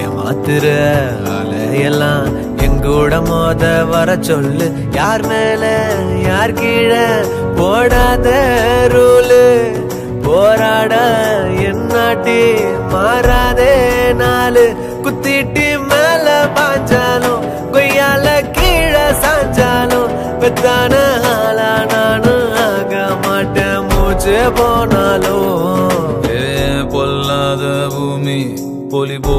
ஏமாத்துற அலையெல்லாம் எங்கூட மோத வர சொல்லு. யார் மேல யார் கீழே போடாத ரூலு. போராட என்னாட்டி மாறாதே நாலு. குத்திட்டு மேல பாஞ்சாலும் கொய்யால கீழே சாஞ்சாலும் பெத்தான ஆளா நானும் ஆக மாட்டேன். மூச்சு போனாலும். பொல்லாத பூமி பொலி போ